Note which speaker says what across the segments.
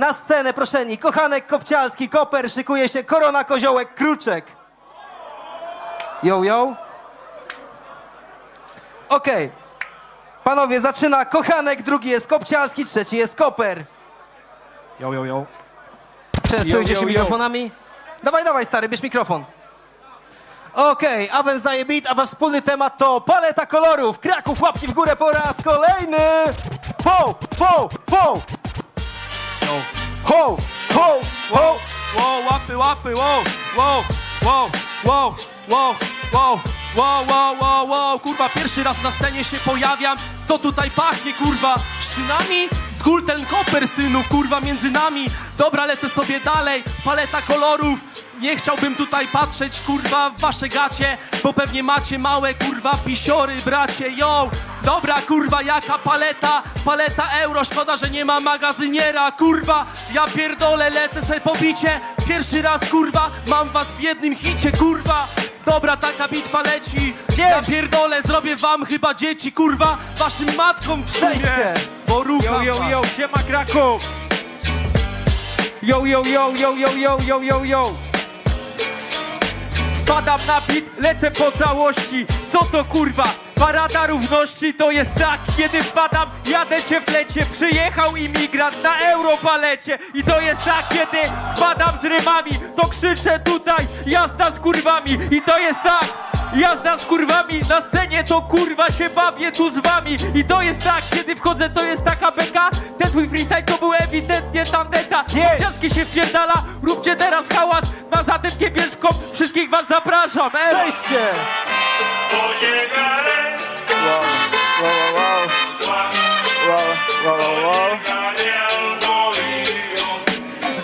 Speaker 1: Na scenę, proszeni, kochanek Kopcialski, Koper, szykuje się Korona, Koziołek, Kruczek. Yo, yo. Okej. Panowie, zaczyna kochanek, drugi jest Kopcialski, trzeci jest Koper.
Speaker 2: Yo, yo, yo.
Speaker 1: Częstujcie się mikrofonami. Dawaj, dawaj, stary, bierz mikrofon. Okej, a więc daje beat, a wasz wspólny temat to paleta kolorów. Kraków, łapki w górę po raz kolejny. Ho, ho, ho ho, ho, ho,
Speaker 2: wow, łapy, łapy, wow, wow, wow, wow, wow, wow. Wow, wow, wow, wow, kurwa, pierwszy raz na scenie się pojawiam Co tutaj pachnie, kurwa? Szczynami? Zgul ten koper, synu, kurwa, między nami Dobra, lecę sobie dalej, paleta kolorów nie chciałbym tutaj patrzeć, kurwa, w wasze gacie Bo pewnie macie małe, kurwa, pisiory, bracie, yo Dobra, kurwa, jaka paleta, paleta euro, szkoda, że nie ma magazyniera, kurwa, ja pierdolę, lecę se pobicie, pierwszy raz, kurwa, mam was w jednym hicie, kurwa, dobra, taka bitwa leci, ja pierdolę, zrobię wam chyba dzieci, kurwa, waszym matkom w sumie, bo rucham
Speaker 3: Yo, yo, yo, siema Kraków! Yo, yo, yo, yo, yo, yo, yo, yo, yo! Wpadam na bit, lecę po całości. Co to kurwa? Parada równości to jest tak, kiedy wpadam, jadę cię w lecie. Przyjechał imigrant na Europalecie. I to jest tak, kiedy wpadam z rymami, to krzyczę tutaj, jazda z kurwami. I to jest tak, Jazda z kurwami na scenie to kurwa się bawię tu z wami I to jest tak, kiedy wchodzę to jest taka beka Ten twój freestyle to był ewidentnie tandeta. Ciaskie się wpierdala, róbcie teraz hałas Na zatywkę bielską, wszystkich was zapraszam.
Speaker 1: Przejście.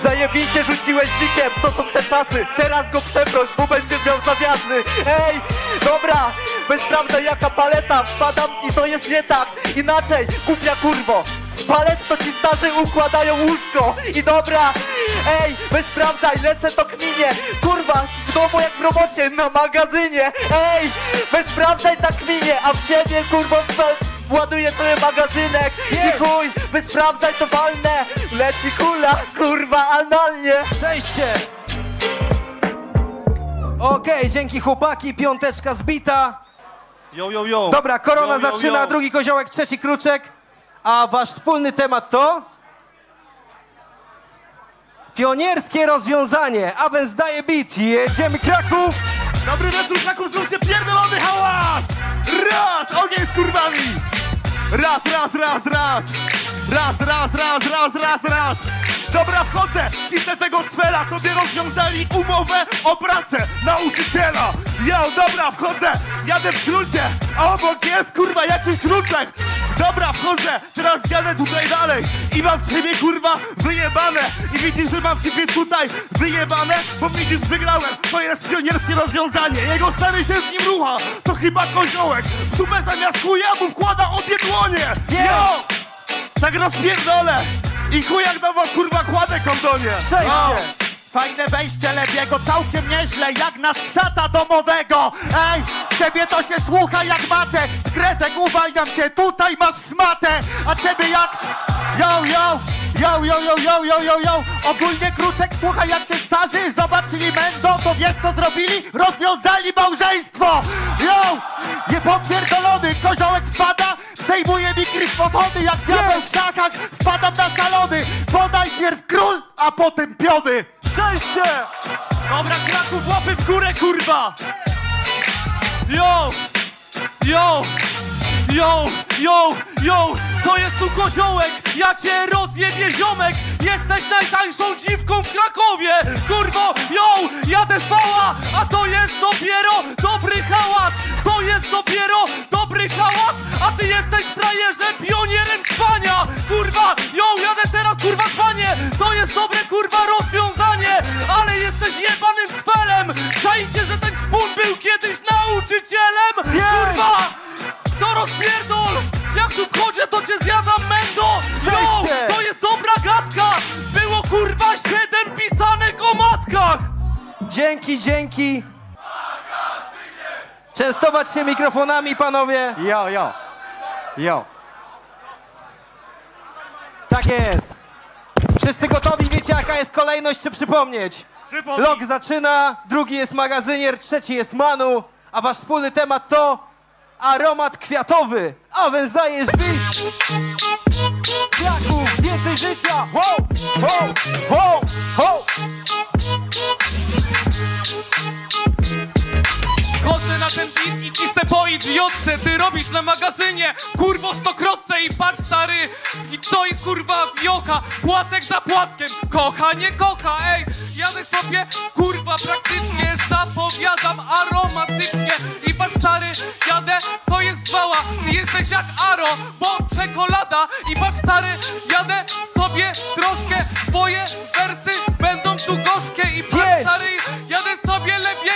Speaker 1: Zajebiście rzuciłeś dzikiem, to są te czasy. Teraz go przeproś, bo będziesz miał zawiasy. Ej, dobra, bezprawna jaka paleta. Wpadam i to jest nie tak. Inaczej, głupia kurwo Z palet to ci starzy układają łóżko. I dobra, ej, bezprawdzaj, lecę to kminie. Kurwa, w domu jak w robocie, na magazynie. Ej, bezprawdzaj tak kminie A w ciebie kurwo w Ładuję sobie magazynek. I chuj, by sprawdzaj to walne. Leci kula, kurwa, analnie. Przejście! Okej, dzięki chłopaki, piąteczka zbita.
Speaker 2: Yo, yo, yo.
Speaker 1: Dobra, korona
Speaker 2: Yo, yo,
Speaker 1: zaczyna,
Speaker 2: yo.
Speaker 1: drugi koziołek, trzeci kruczek A wasz wspólny temat to? Pionierskie rozwiązanie, a więc daje beat Jedziemy Kraków
Speaker 2: Dobry wieczór, Kraków, zróbcie pierdolony hałas! Raz, ogień z kurwami! Raz, raz, raz, raz! Raz, raz, raz, raz, raz, raz! Dobra, wchodzę! Widzę tego cwela, tobie rozwiązali umowę o pracę nauczyciela! Ja, dobra, wchodzę! Jadę w skrócie, a obok jest kurwa jakiś kruczek! Dobra, wchodzę, teraz jadę tutaj dalej. I mam w ciebie kurwa wyjebane. I widzisz, że mam w ciebie tutaj wyjebane, bo widzisz, wygrałem, to jest pionierskie rozwiązanie, jego stary się z nim rucha, to chyba koziołek, w sumę zamiast chuja mu wkłada obie dłonie, yo! Tak rozpierdolę. I chujak do was kurwa kładę kondonie.
Speaker 1: Przejście
Speaker 4: Fajne wejście lebiego, całkiem nieźle, jak na stata domowego. Ej, ciebie to się słucha jak matę, z uwalniam cię, tutaj masz smatę, a ciebie jak... Yo, yo! Yo, yo, yo, yo, yo, yo, yo. Ogólnie kruczek słucha jak cię starzy zobaczyli mendo, to wiesz co zrobili? Rozwiązali małżeństwo! Yo! Niepopierdolony, koziołek wpada, przejmuje mikrofony jak diabeł w szachach, wpadam na salony, bo najpierw król, a potem piony!
Speaker 1: Przejście
Speaker 2: Dobra, Kraków, łapy w górę, kurwa! Yo! Yo! Yo! Yo! Yo! To jest tu koziołek! Ja cię rozjebie ziomek! Jesteś najtańszą dziwką w Krakowie! Kurwo! Yo! Jadę spała! A to jest dopiero dobry hałas! To jest dopiero dobry hałas! A ty jesteś frajerze pionierem trwania! Kurwa! Yo! Jadę teraz kurwa spanie! To jest dobre kurwa nauczycielem! Kurwa! To rozpierdol! Jak tu wchodzę, to cię zjadam, mendo! Yo! To jest dobra gadka! Było kurwa siedem pisanek o matkach!
Speaker 1: Dzięki, dzięki Częstować się mikrofonami, panowie
Speaker 4: Yo, yo, yo
Speaker 1: Tak jest Wszyscy gotowi? Wiecie jaka jest kolejność, czy przypomnieć?
Speaker 5: Przypomnij.
Speaker 1: Lok zaczyna, drugi jest magazynier, trzeci jest Manu, a wasz wspólny temat to aromat kwiatowy. A więc dajesz beat. Kraków, więcej życia. Ho, ho, ho, ho.
Speaker 2: I cisnę po idiotce. Ty robisz na magazynie, kurwo stokrotce I patrz stary, i to jest kurwa wiocha. Płatek za płatkiem, kocha, nie kocha Ej, jadę sobie, kurwa praktycznie Zapowiadam aromatycznie. I patrz stary, jadę, to jest zwała Ty jesteś jak Aro, bo czekolada. I patrz stary, jadę sobie troszkę. Twoje wersy będą tu gorzkie I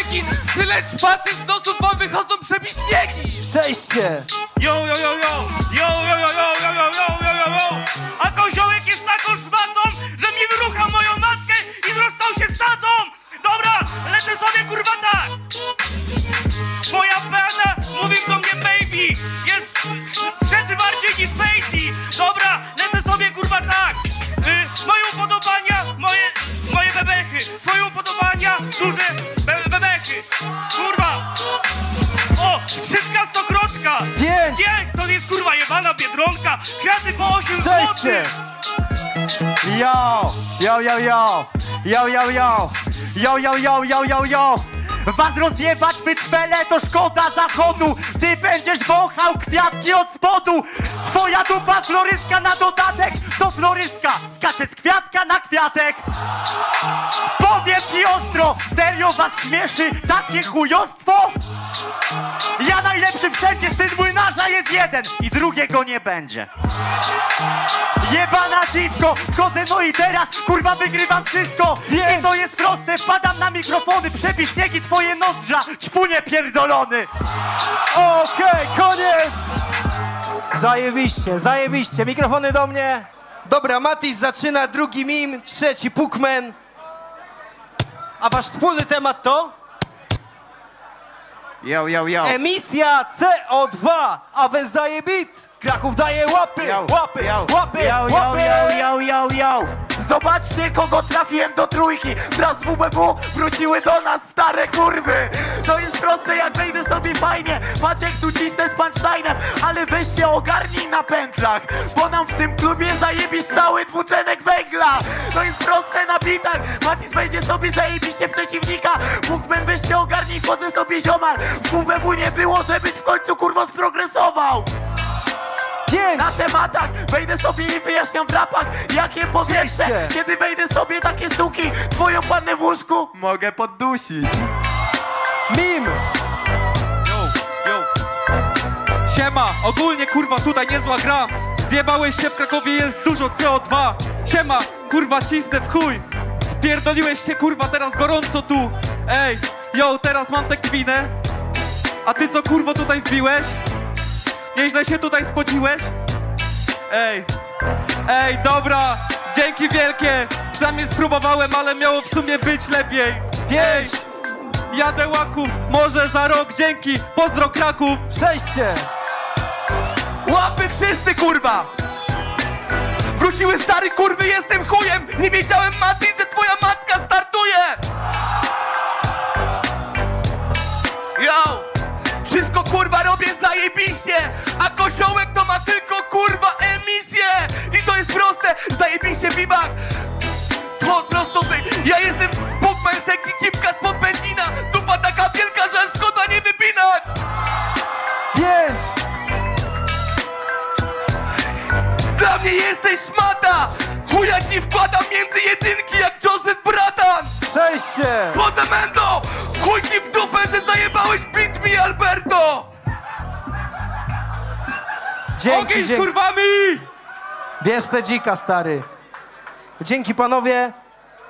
Speaker 2: lebiegi Ty lecz patrzysz, z nosów wam wychodzą przebiśniegi
Speaker 1: Przejście.
Speaker 5: Yo, yo, yo, yo! Yo, yo, yo, yo, yo, yo, yo, yo, yo, yo! A koziołek jest taką szmatą, że mi wyrucha moją matkę i zrostał się statą! Dobra, lecę sobie kurwa biedronka! Kwiaty po 8
Speaker 1: Przejście.
Speaker 5: złotych!
Speaker 6: Yo, yo, yo, yo, yo, yo, yo, yo, yo, yo, yo, yo, yo. Was rozjebać wycwele to szkoda zachodu. Ty będziesz wąchał kwiatki od spodu. Twoja dupa florystka na dodatek To florystka skacze z kwiatka na kwiatek. Powiem ci ostro, serio was śmieszy takie chujostwo? Ja najlepszy wszędzie, syn młynarza jest jeden I drugiego nie będzie. Jebana dziwko, wchodzę no i teraz kurwa wygrywam wszystko. I to jest proste, wpadam na mikrofony Przepisz śniegi twoje nozdrza, ćpunie pierdolony
Speaker 1: Okej, koniec! Zajebiście, zajebiście. Mikrofony do mnie. Dobra, Matis zaczyna, drugi mim, trzeci Pukman. A wasz wspólny temat to?
Speaker 6: Yo, yo, yo
Speaker 1: Emisja CO2, a więc daje beat. Kraków daje łapy, łapy, łapy,
Speaker 6: yo, yo,
Speaker 1: łapy.
Speaker 6: yo, yo, yo, yo. Zobaczcie, kogo trafiłem do trójki. Wraz z WBW wróciły do nas stare kurwy. To jest proste, jak wejdę sobie fajnie. Jak tu cisnę z punchline'em. Ale weź się ogarnij na pętlach. Bo nam w tym klubie zajebi stały dwutlenek węgla. To jest proste na bitach. Matis wejdzie sobie zajebiście w przeciwnika. Bukman weź się ogarnij, chodzę sobie ziomal. W WBW nie było, żebyś w końcu kurwo sprogresował.
Speaker 1: Pięć.
Speaker 6: Na tematach wejdę sobie i wyjaśniam w rapach Jakie powietrze, kiedy wejdę sobie takie suki Twoją pannę w łóżku mogę poddusić
Speaker 1: Mim.
Speaker 7: Yo, yo. Siema, ogólnie kurwa tutaj niezła gra Zjebałeś się w Krakowie, jest dużo CO2 Siema, kurwa cisnę w chuj Spierdoliłeś się kurwa teraz gorąco tu Ej, yo, teraz mam tę kwinę A ty co kurwo tutaj wbiłeś? Nieźle się tutaj spociłeś? Ej, ej, dobra, dzięki wielkie Przynajmniej spróbowałem, ale miało w sumie być lepiej Ej, jadę łaków, może za rok, dzięki, pozdro Kraków
Speaker 1: Przejście.
Speaker 5: Łapy wszyscy, kurwa! Wróciły stary kurwy, jestem chujem! Nie wiedziałem, Mati, że twoja matka startuje! Yo! Wszystko kurwa robię zajebiście! A koziołek to ma tylko kurwa emisję! I to jest proste! Zajebiście bibak! Po prostu. Ja jestem Bugman sekcji cipka spod benzina! Dupa taka wielka, że aż szkoda nie wypinać!
Speaker 1: Pięć.
Speaker 5: Dla mnie jesteś szmata! Chuja ci wkładam między jedynki jak Joseph Bratan!
Speaker 1: Przejście.
Speaker 5: Wchodzę Mendo! Chuj ci w dupę, że zajebałeś beat mi, Alberto!
Speaker 1: Dzięki,
Speaker 7: Ogień z
Speaker 1: dzięki.
Speaker 7: kurwami!
Speaker 1: Bierz te dzika, stary. Dzięki panowie.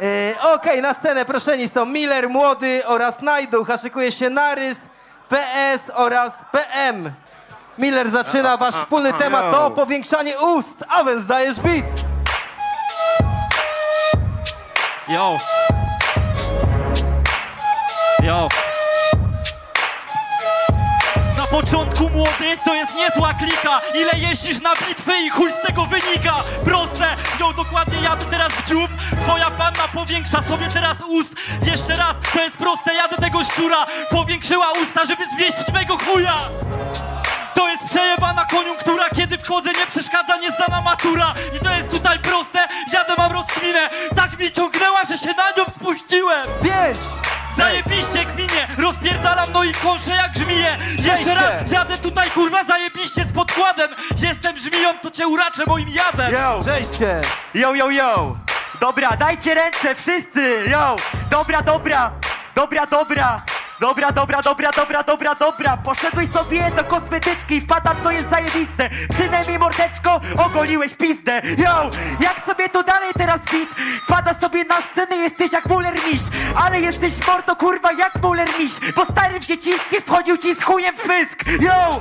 Speaker 1: Yy, Okej, na scenę proszeni są Miller Młody oraz Najduch, a szykuje się Narys, PS oraz PM. Miller zaczyna, wasz wspólny temat to powiększanie ust, a więc dajesz beat.
Speaker 7: Yo. Yo.
Speaker 2: Na
Speaker 7: początku młody to jest niezła klika. Ile jeździsz na bitwy i chuj z tego wynika? Proste, ją dokładnie jadę teraz w dziób. Twoja panna powiększa sobie teraz ust. Jeszcze raz, to jest proste, jadę tego szczura. Powiększyła usta, żeby zmieścić mego chuja. To jest przejebana koniunktura, kiedy wchodzę nie przeszkadza niezdana matura. I to jest tutaj proste, jadę mam rozkminę. Tak mi ciągnęła, że się na nią spuściłem.
Speaker 1: Pięć!
Speaker 7: Zajebiście gminie, rozpierdalam no i kosze jak żmiję Jeszcze raz, jadę tutaj kurwa zajebiście z podkładem Jestem żmiją, to cię uraczę moim jadem
Speaker 3: Yo,
Speaker 1: Przejście!
Speaker 3: yo, yo, yo. Dobra, dajcie ręce, wszyscy, yo. Dobra, dobra, dobra, dobra. Dobra, dobra, dobra, dobra, dobra, dobra. Poszedłeś sobie do kosmetyczki Wpadam, to jest zajebiste. Przynajmniej mordeczko, ogoliłeś pizdę. Yo, jak sobie to dalej teraz bit Wpada sobie na scenę, jesteś jak Muller Miś. Ale jesteś mordo, kurwa, jak Muller Miś. Bo stary w dzieciństwie wchodził ci z chujem w Yo,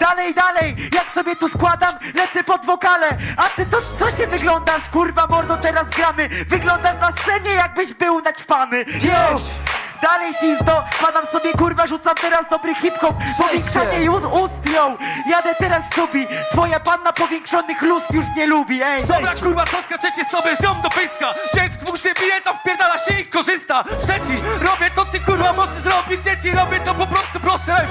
Speaker 3: Dalej, dalej, jak sobie tu składam, lecę pod wokale. A ty to co się wyglądasz, kurwa mordo, teraz gramy Wyglądasz na scenie, jakbyś był naćpany. Yo! Dalej Tizdo, padam sobie kurwa, rzucam teraz dobry hip-hop. Powiększanie już ust, yo Jadę teraz czubi, twoja panna powiększonych lust już nie lubi, ej.
Speaker 2: Dobra kurwa, co skaczecie sobie ziom do pyska. Jak dwóch się bije, to wpierdala się i korzysta. Trzeci, robię to ty kurwa możesz zrobić. Dzieci Robię to po prostu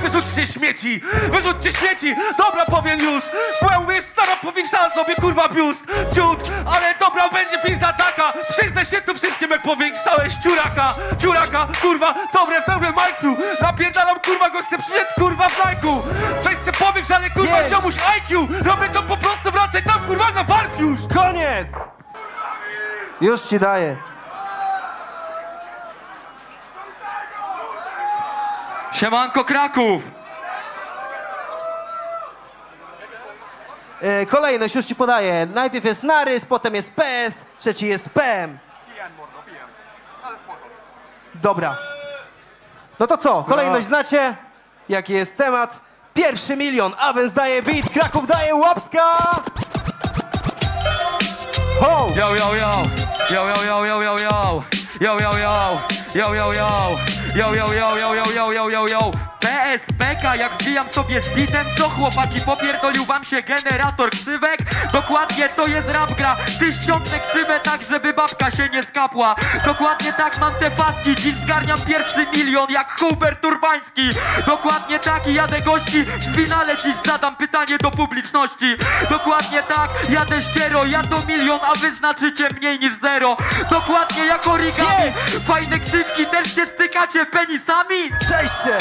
Speaker 2: wyrzućcie śmieci! Wyrzućcie śmieci, dobra powiem już! Twoja mówisz, stara powiększała sobie kurwa biust! Ciut, ale dobra będzie pizda taka! Przyznaj się tu wszystkim jak powiększałeś ciuraka! Ciuraka, kurwa, dobre, dobre majku! Napierdalam kurwa, goście przyszedł kurwa w lajku! Weź te powiększ, ale kurwa
Speaker 1: Pięć.
Speaker 2: ziomuś IQ Robię to po prostu, wracaj tam kurwa na walk już!
Speaker 1: Koniec! Już ci daję.
Speaker 2: Siemanko Kraków!
Speaker 1: E, kolejność już ci podaję. Najpierw jest narys, potem jest PS, trzeci jest PM. Dobra. No to co? Kolejność znacie? Jaki jest temat? Pierwszy milion. Awens daje beat, Kraków daje łapska! Ho!
Speaker 2: Yo, yo, yo! Yo, yo, yo, yo, yo, yo! Yo, yo, yo! Yo, yo, yo! 要要要要要要要要要。PS, beka, jak wbijam sobie z bitem, co chłopaki, popierdolił wam się generator ksywek? Dokładnie, to jest rap gra, ty ściągnę ksywę tak, żeby babka się nie skapła Dokładnie tak, mam te paski, dziś zgarniam pierwszy milion, jak Hubert Urbański Dokładnie tak, i jadę gości, w finale dziś zadam pytanie do publiczności Dokładnie tak, jadę ściero, ja to milion, a wy znaczycie mniej niż zero Dokładnie jak origami, fajne ksywki, też się stykacie penisami?
Speaker 1: Przejście!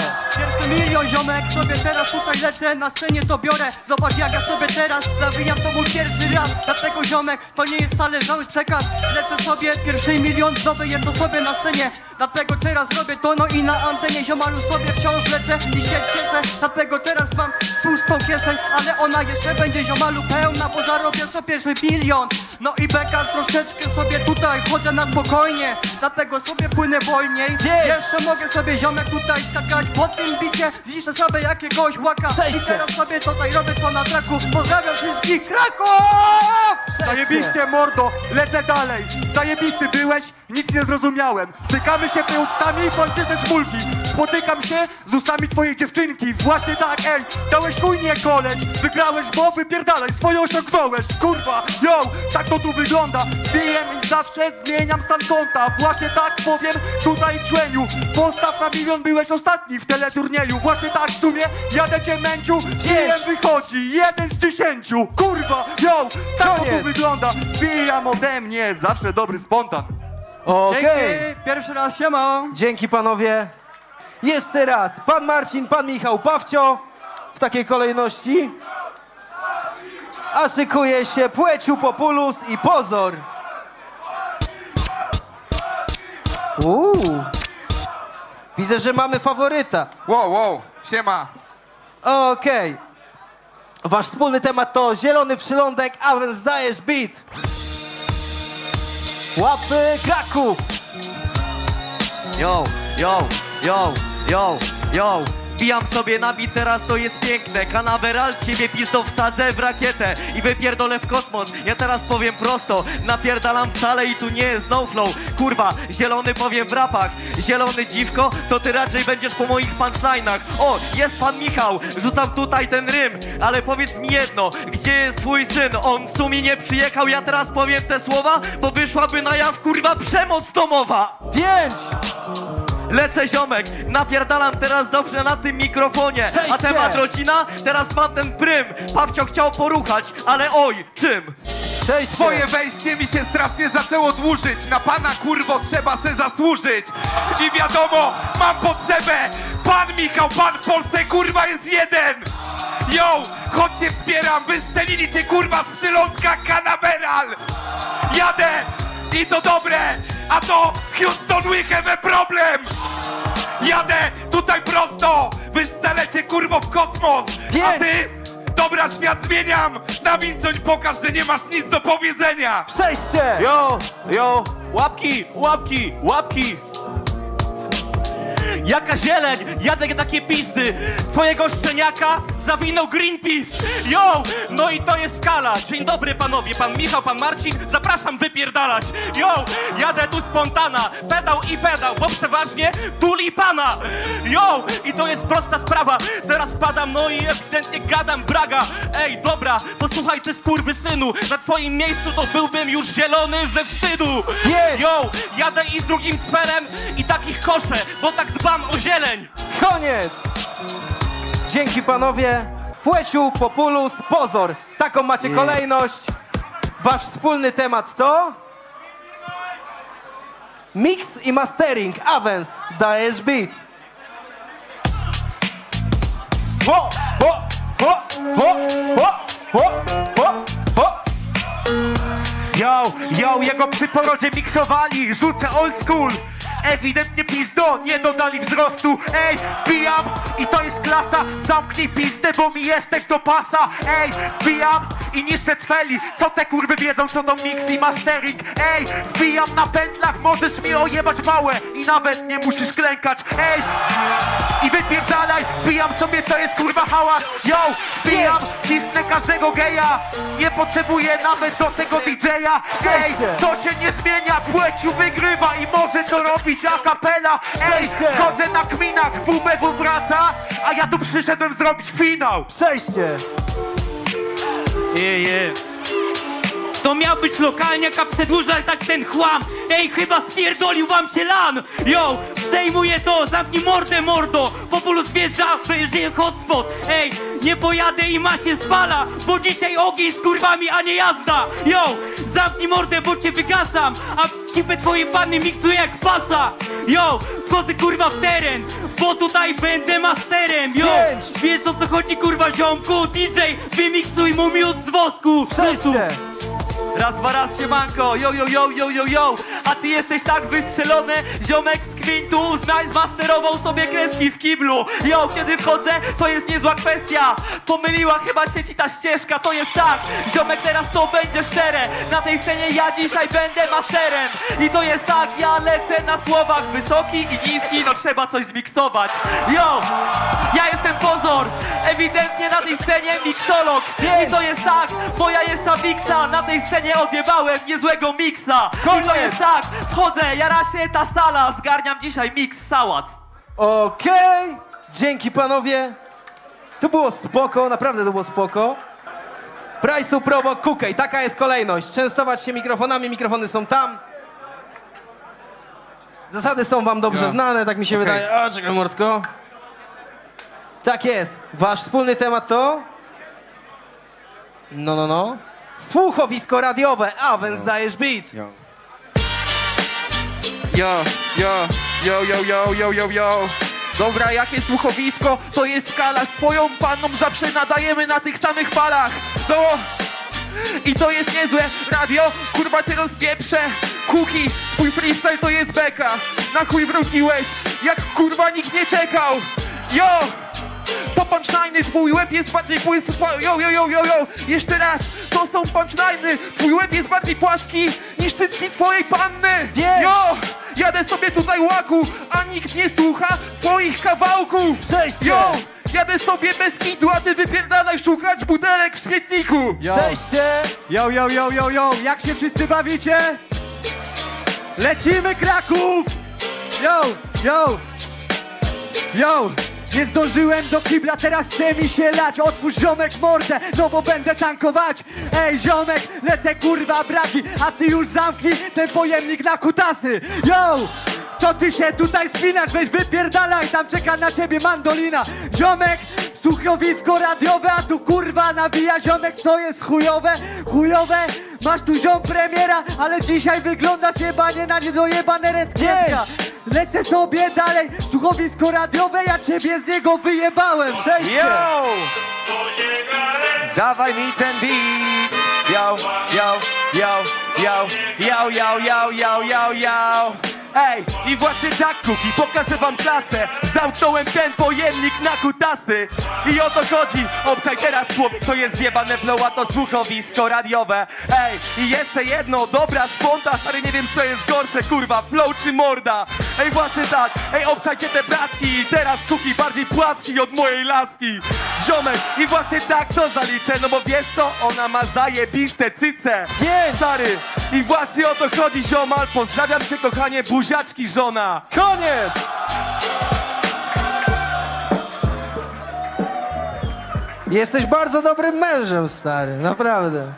Speaker 8: Milion ziomek, sobie teraz tutaj lecę, na scenie to biorę. Zobacz jak ja sobie teraz zawijam to mój pierwszy raz Dlatego ziomek, to nie jest wcale żały przekaz. Lecę sobie, pierwszy milion, zdobyję to sobie na scenie. Dlatego teraz robię to, no i na antenie ziomalu sobie wciąż lecę i się cieszę. Dlatego teraz mam pustą kieszeń, ale ona jeszcze będzie ziomalu pełna Bo zarobię sobie pierwszy milion. No i beka troszeczkę sobie tutaj wchodzę na spokojnie. Dlatego sobie płynę wolniej. Jeszcze mogę sobie ziomek tutaj skakać po tym Zniszczę sobie jakiegoś łaka I teraz sobie tutaj robię to na traku Pozdrawiam wszystkich Kraków!
Speaker 3: Zajebiście, mordo, lecę dalej. Zajebisty byłeś, nic nie zrozumiałem. Stykamy się pyłkami i polityczne smulki. Spotykam się z ustami twojej dziewczynki. Właśnie tak, ej, dałeś chuj nie koleć. Wygrałeś, bo wypierdalaj, swoje osiągnąłeś. Kurwa, yo, tak to tu wygląda. Bijem i zawsze zmieniam stan konta. Właśnie tak powiem tutaj człeniu. Postaw na milion, byłeś ostatni w teleturnieju. Właśnie tak w sumie, jadę cię męciu. Bijem wychodzi, jeden z dziesięciu. Kurwa, yo, tak to tu
Speaker 1: Koniec.
Speaker 3: wygląda. Bijam ode mnie, zawsze dobry spontan.
Speaker 1: Okej.
Speaker 8: Dzięki, pierwszy raz siema
Speaker 1: Dzięki panowie. Jeszcze raz. Pan Marcin, pan Michał Pawcio. W takiej kolejności. A szykuje się Płeciu Populus i Pozor. Uuu. Widzę, że mamy faworyta.
Speaker 9: Wow, wow, siema.
Speaker 1: Okej. Wasz wspólny temat to zielony przylądek, a więc dajesz beat. Łapy Kraków.
Speaker 3: Yo, yo, yo, yo, yo.
Speaker 10: Bijam sobie na bit, teraz to jest piękne. Kanaveral, ciebie pizdo wsadzę w rakietę I wypierdolę w kosmos. Ja teraz powiem prosto Napierdalam wcale i tu nie jest no flow. Kurwa, zielony powiem w rapach. Zielony dziwko, to ty raczej będziesz po moich punchline'ach. O, jest pan Michał, rzucam tutaj ten rym. Ale powiedz mi jedno, gdzie jest twój syn? On w sumie nie przyjechał, ja teraz powiem te słowa Bo wyszłaby na jaw, kurwa, przemoc domowa.
Speaker 1: Pięć!
Speaker 10: Lecę ziomek, napierdalam teraz dobrze na tym mikrofonie. A temat rodzina, teraz mam ten prym. Pawcio chciał poruchać, ale oj, czym?
Speaker 1: Cześć!
Speaker 9: Twoje wejście mi się strasznie zaczęło dłużyć. Na pana kurwo trzeba se zasłużyć. I wiadomo, mam potrzebę. Pan Michał, pan w Polsce kurwa jest jeden. Yo, chodź cię wspieram. Wystrzelili cię kurwa z przylądka Canaveral Jadę i to dobre A to Houston we have a problem Jadę tutaj prosto Wystrzelę cię kurwo w kosmos A ty Dobra, świat zmieniam! Na Wincoń pokaż, że nie masz nic do powiedzenia!
Speaker 1: Przejście!
Speaker 3: Yo, yo, łapki, łapki, łapki.
Speaker 11: Jaka zieleń, jadę takie pizdy. Twojego szczeniaka zawinął Greenpeace. Yo, no i to jest skala. Dzień dobry panowie, pan Michał, pan Marcin Zapraszam wypierdalać. Yo, jadę tu spontana. Pedał i pedał, bo przeważnie tuli pana Yo, i to jest prosta sprawa. Teraz padam, no i ewidentnie gadam braga. Ej, dobra, posłuchaj ty synu. Na twoim miejscu to byłbym już zielony ze wstydu. Yo, jadę i z drugim twerem I takich koszę, bo tak dbam o zieleń
Speaker 1: Koniec! Dzięki panowie. Płeciu, Populus, Pozor. Taką macie kolejność. Wasz wspólny temat to... Mix i mastering. Avens. Dajesz beat. Ho, ho, ho, ho, ho, ho, ho, ho.
Speaker 3: Yo, yo, jego przy porodzie miksowali, rzucę old school Ewidentnie pizdo, nie dodali wzrostu. Ej, wbijam i to jest klasa. Zamknij pizdę, bo mi jesteś do pasa. Ej, wbijam i niszczę cweli Co te kurwy wiedzą, co to mix i mastering Ej, wbijam na pętlach, możesz mi ojebać pałę I nawet nie musisz klękać. Ej, i wypierdalaj Wbijam sobie, to jest kurwa hałas. Yo, wbijam, cisnę każdego geja. Nie potrzebuję nawet do tego DJ-a. Ej, to się nie zmienia Płeciu wygrywa i może to robić a capella. Ej, chodzę na kminach WBW wraca A ja tu przyszedłem zrobić finał.
Speaker 1: Przejście.
Speaker 5: yeah, yeah. To miał być lokalniak, a przedłuża tak ten chłam. Ej, chyba spierdolił wam się lan. Yo, przejmuję to, zamknij mordę, mordo. Populus wjeżdża, żyje hotspot. Ej, nie pojadę i ma się spala Bo dzisiaj ogień z kurwami, a nie jazda. Yo, zamknij mordę, bo cię wygaszam A cipę twoje panny miksuję jak pasa. Yo, wchodzę kurwa w teren Bo tutaj będę masterem. Yo, wiesz o co chodzi kurwa ziomku? DJ, wymiksuj mu miód z wosku.
Speaker 1: Przejście.
Speaker 10: Raz, dwa, raz, siemanko, yo, yo, yo, yo, yo, yo. A ty jesteś tak wystrzelony, ziomek z kwintu Znaj, zmasterował sobie kreski w kiblu. Yo, kiedy wchodzę, to jest niezła kwestia. Pomyliła chyba się ci ta ścieżka, to jest tak. Ziomek, teraz to będzie szczere. Na tej scenie ja dzisiaj będę masterem. I to jest tak, ja lecę na słowach Wysoki i niski, no trzeba coś zmiksować. Yo, ja jestem pozor Ewidentnie na tej scenie miksolog I to jest tak, moja jest ta miksa Na tej scenie odjebałem niezłego miksa I to jest tak, wchodzę, jara się ta sala Zgarniam dzisiaj miks sałat
Speaker 1: Okej, dzięki panowie. To było spoko, naprawdę to było spoko. Price'u Probo Kukej, taka jest kolejność. Częstować się mikrofonami, mikrofony są tam. Zasady są wam dobrze
Speaker 9: Ja.
Speaker 1: znane, tak mi się
Speaker 9: Okej.
Speaker 1: wydaje. A, czekaj mordko. Tak jest. Wasz wspólny temat to? No, no, no. Słuchowisko radiowe, a więc dajesz beat.
Speaker 3: Yo, yo, yo, yo, yo, yo, yo, yo. Dobra, jakie słuchowisko? To jest kala z twoją panną zawsze nadajemy na tych samych falach. No i to jest niezłe radio, kurwa cię rozpieprzę. Kuki, twój freestyle to jest beka. Na chuj wróciłeś, jak kurwa nikt nie czekał. Yo! To punchline'y, twój łeb jest bardziej płyski. Yo, yo, yo, yo, yo. Jeszcze raz, to są punchline'y. Twój łeb jest bardziej płaski niż cycki twojej panny.
Speaker 1: Pięć.
Speaker 3: Yo!
Speaker 5: Jadę sobie tutaj łaku, a nikt nie słucha twoich kawałków
Speaker 12: Cześć,
Speaker 5: Yo, jadę sobie bez kitu, a ty wypierdalaj szukać butelek w śmietniku
Speaker 8: Cześć! Yo, yo, yo, yo, yo! Jak się wszyscy bawicie? Lecimy Kraków! Yo, yo! Yo! Nie zdążyłem do kibla, teraz chce mi się lać Otwórz ziomek mordę, no bo będę tankować Ej ziomek, lecę kurwa braki A ty już zamknij ten pojemnik na kutasy Yo! Co ty się tutaj spinasz? Weź wypierdalaj, tam czeka na ciebie mandolina Ziomek, słuchowisko radiowe A tu kurwa nawija ziomek, co jest chujowe? Chujowe? Masz tu ziom premiera, ale dzisiaj wyglądasz jebanie na niedojebane rentgenka Lecę sobie dalej, słuchowisko radiowe, ja ciebie z niego wyjebałem Przejście!
Speaker 10: Yo! Dawaj mi ten beat! Yo, yo, yo, yo, yo, yo, yo, yo, yo, yo! Ej, i właśnie tak, Kuki, pokażę wam klasę Zamknąłem ten pojemnik na kutasy I o to chodzi, obczaj teraz człowiek To jest zjebane flow, a to słuchowisko radiowe Ej, i jeszcze jedno, dobra szponta Stary, nie wiem co jest gorsze, kurwa, flow czy morda Ej, właśnie tak, ej, obczajcie te blaski teraz Kuki bardziej płaski od mojej laski. Ziomek, i właśnie tak to zaliczę No bo wiesz co, ona ma zajebiste cyce.
Speaker 8: Pięć!
Speaker 10: Stary, i właśnie o to chodzi ziomal. Pozdrawiam cię kochanie, buziaczki żona.
Speaker 8: Koniec!
Speaker 1: Jesteś bardzo dobrym mężem, stary, naprawdę.